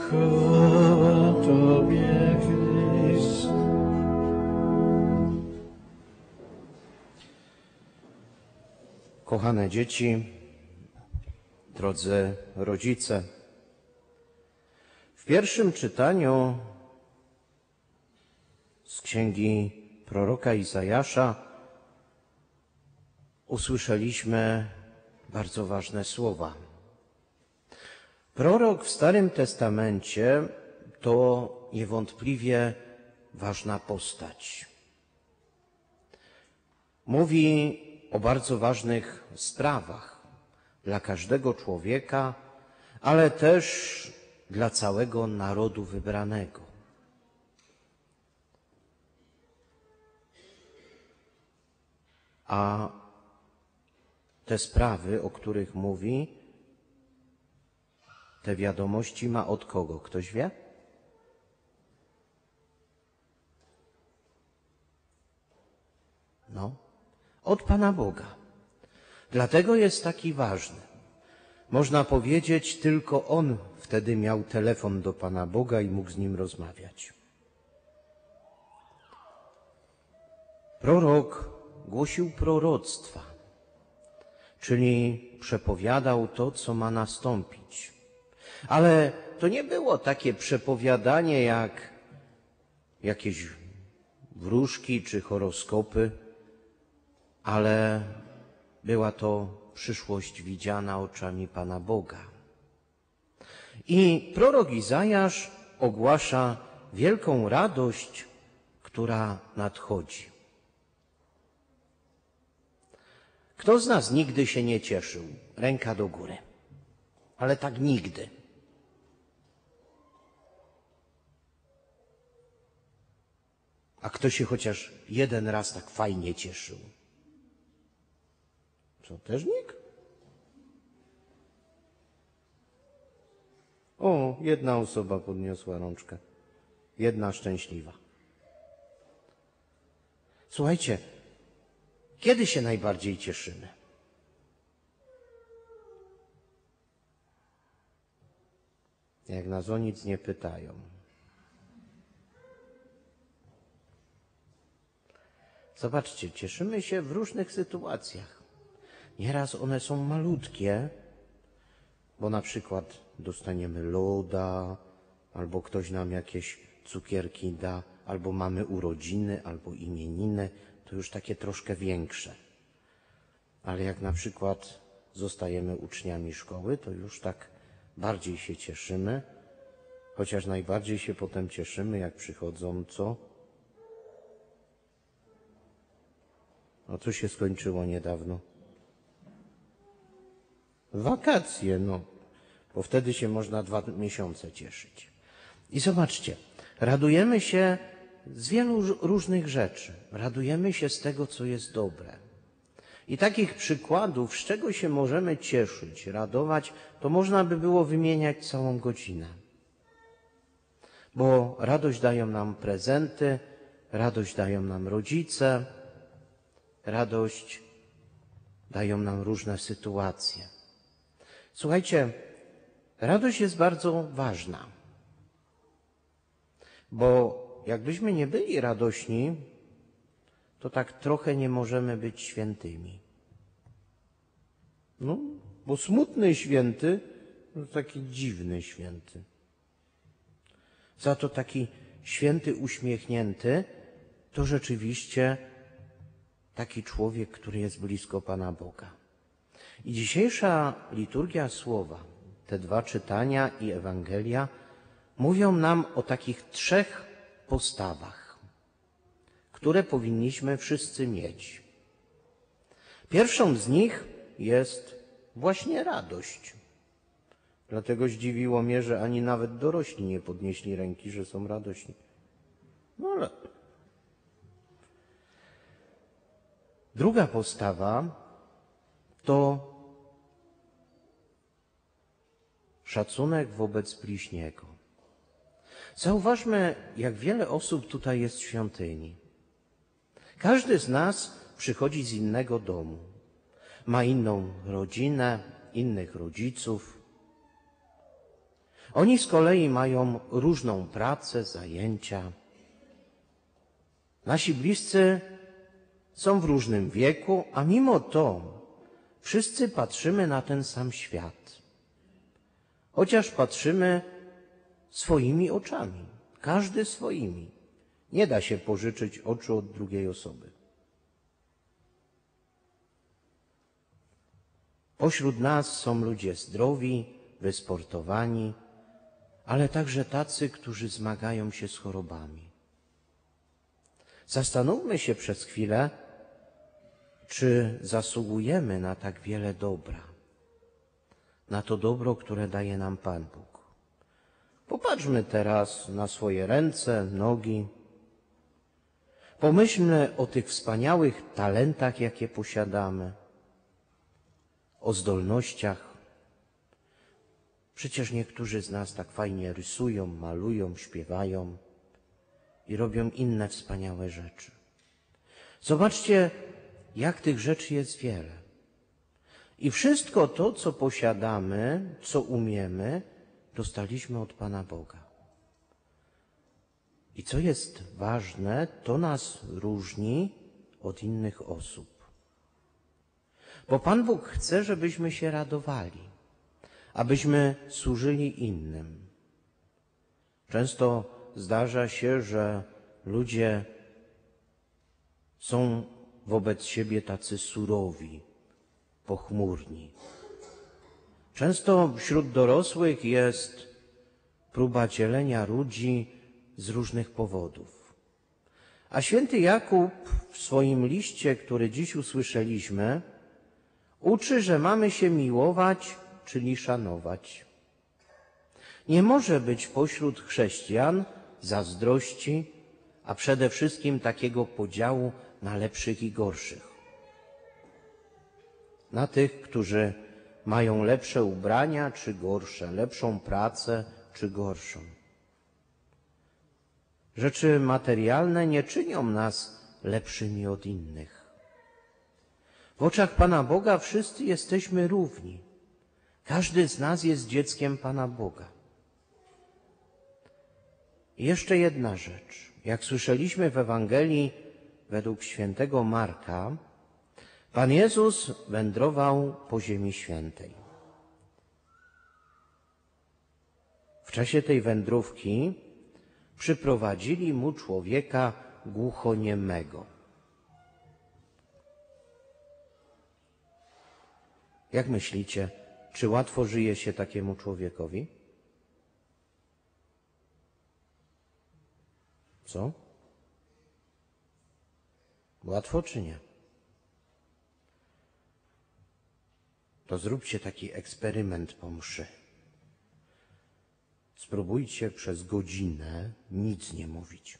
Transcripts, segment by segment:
Chwała Tobie, Chryste. Kochane dzieci, drodzy rodzice, w pierwszym czytaniu z księgi proroka Izajasza usłyszeliśmy bardzo ważne słowa. Prorok w Starym Testamencie to niewątpliwie ważna postać. Mówi o bardzo ważnych sprawach dla każdego człowieka, ale też dla całego narodu wybranego. A te sprawy, o których mówi, te wiadomości ma od kogo? Ktoś wie? No, od Pana Boga. Dlatego jest taki ważny. Można powiedzieć, tylko on wtedy miał telefon do Pana Boga i mógł z nim rozmawiać. Prorok głosił proroctwa, czyli przepowiadał to, co ma nastąpić. Ale to nie było takie przepowiadanie jak jakieś wróżki czy horoskopy, ale była to przyszłość widziana oczami Pana Boga. I prorok Izajasz ogłasza wielką radość, która nadchodzi. Kto z nas nigdy się nie cieszył? Ręka do góry. Ale tak nigdy. A kto się chociaż jeden raz tak fajnie cieszył? Co, też nikt? O, jedna osoba podniosła rączkę. Jedna szczęśliwa. Słuchajcie, kiedy się najbardziej cieszymy? Jak nas o nic nie pytają. Zobaczcie, cieszymy się w różnych sytuacjach. Nieraz one są malutkie, bo na przykład dostaniemy loda, albo ktoś nam jakieś cukierki da, albo mamy urodziny, albo imieniny, to już takie troszkę większe. Ale jak na przykład zostajemy uczniami szkoły, to już tak bardziej się cieszymy, chociaż najbardziej się potem cieszymy, jak przychodzą co? A co się skończyło niedawno? Wakacje, no, bo wtedy się można dwa miesiące cieszyć. I zobaczcie, radujemy się z wielu różnych rzeczy. Radujemy się z tego, co jest dobre. I takich przykładów, z czego się możemy cieszyć, radować, to można by było wymieniać całą godzinę. Bo radość dają nam prezenty, radość dają nam rodzice, radość dają nam różne sytuacje. Słuchajcie, radość jest bardzo ważna, bo jakbyśmy nie byli radośni, to tak trochę nie możemy być świętymi. No, bo smutny święty to taki dziwny święty. Za to taki święty uśmiechnięty to rzeczywiście taki człowiek, który jest blisko Pana Boga. I dzisiejsza liturgia słowa, te dwa czytania i Ewangelia mówią nam o takich trzech postawach, które powinniśmy wszyscy mieć. Pierwszą z nich jest właśnie radość. Dlatego zdziwiło mnie, że ani nawet dorośli nie podnieśli ręki, że są radośni. No ale. Druga postawa to szacunek wobec bliźniego. Zauważmy, jak wiele osób tutaj jest w świątyni. Każdy z nas przychodzi z innego domu. Ma inną rodzinę, innych rodziców. Oni z kolei mają różną pracę, zajęcia. Nasi bliscy są w różnym wieku, a mimo to wszyscy patrzymy na ten sam świat. Chociaż patrzymy swoimi oczami, każdy swoimi. Nie da się pożyczyć oczu od drugiej osoby. Pośród nas są ludzie zdrowi, wysportowani, ale także tacy, którzy zmagają się z chorobami. Zastanówmy się przez chwilę, czy zasługujemy na tak wiele dobra, na to dobro, które daje nam Pan Bóg. Popatrzmy teraz na swoje ręce, nogi. Pomyślmy o tych wspaniałych talentach, jakie posiadamy, o zdolnościach. Przecież niektórzy z nas tak fajnie rysują, malują, śpiewają i robią inne wspaniałe rzeczy. Zobaczcie, jak tych rzeczy jest wiele. I wszystko to, co posiadamy, co umiemy, dostaliśmy od Pana Boga. I co jest ważne, to nas różni od innych osób. Bo Pan Bóg chce, żebyśmy się radowali, abyśmy służyli innym. Często zdarza się, że ludzie są wobec siebie tacy surowi, pochmurni. Często wśród dorosłych jest próba dzielenia ludzi z różnych powodów. A święty Jakub w swoim liście, który dziś usłyszeliśmy, uczy, że mamy się miłować, czyli szanować. Nie może być pośród chrześcijan zazdrości, a przede wszystkim takiego podziału na lepszych i gorszych. Na tych, którzy mają lepsze ubrania czy gorsze, lepszą pracę czy gorszą. Rzeczy materialne nie czynią nas lepszymi od innych. W oczach Pana Boga wszyscy jesteśmy równi. Każdy z nas jest dzieckiem Pana Boga. I jeszcze jedna rzecz. Jak słyszeliśmy w Ewangelii według świętego Marka, Pan Jezus wędrował po Ziemi Świętej. W czasie tej wędrówki przyprowadzili mu człowieka głuchoniemego. Jak myślicie, czy łatwo żyje się takiemu człowiekowi? Co? Łatwo czy nie? To zróbcie taki eksperyment po mszy. Spróbujcie przez godzinę nic nie mówić.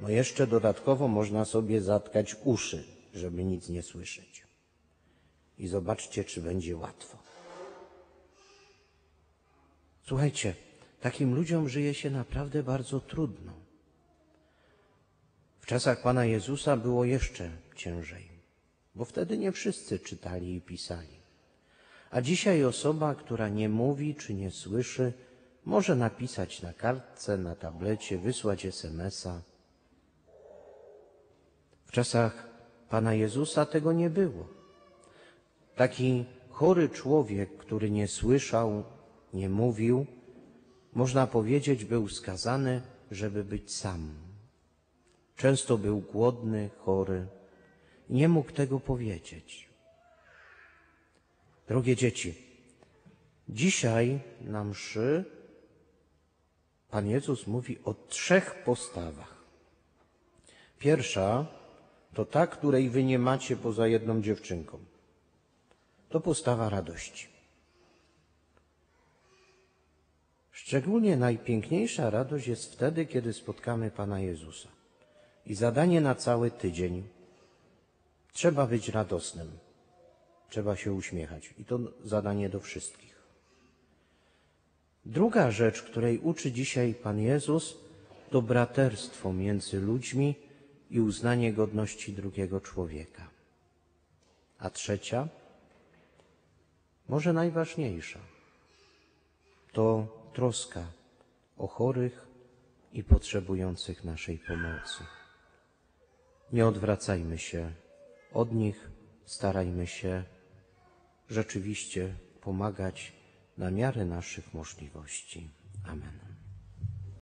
No jeszcze dodatkowo można sobie zatkać uszy, żeby nic nie słyszeć. I zobaczcie, czy będzie łatwo. Słuchajcie, takim ludziom żyje się naprawdę bardzo trudno. W czasach Pana Jezusa było jeszcze ciężej, bo wtedy nie wszyscy czytali i pisali. A dzisiaj osoba, która nie mówi czy nie słyszy, może napisać na kartce, na tablecie, wysłać SMS-a. W czasach Pana Jezusa tego nie było. Taki chory człowiek, który nie słyszał, nie mówił, można powiedzieć, był skazany, żeby być sam. Często był głodny, chory i nie mógł tego powiedzieć. Drogie dzieci, dzisiaj na mszy Pan Jezus mówi o trzech postawach. Pierwsza to ta, której wy nie macie poza jedną dziewczynką. To postawa radości. Szczególnie najpiękniejsza radość jest wtedy, kiedy spotkamy Pana Jezusa. I zadanie na cały tydzień. Trzeba być radosnym. Trzeba się uśmiechać. I to zadanie do wszystkich. Druga rzecz, której uczy dzisiaj Pan Jezus, to braterstwo między ludźmi i uznanie godności drugiego człowieka. A trzecia? może najważniejsza, to troska o chorych i potrzebujących naszej pomocy. Nie odwracajmy się od nich, starajmy się rzeczywiście pomagać na miarę naszych możliwości. Amen.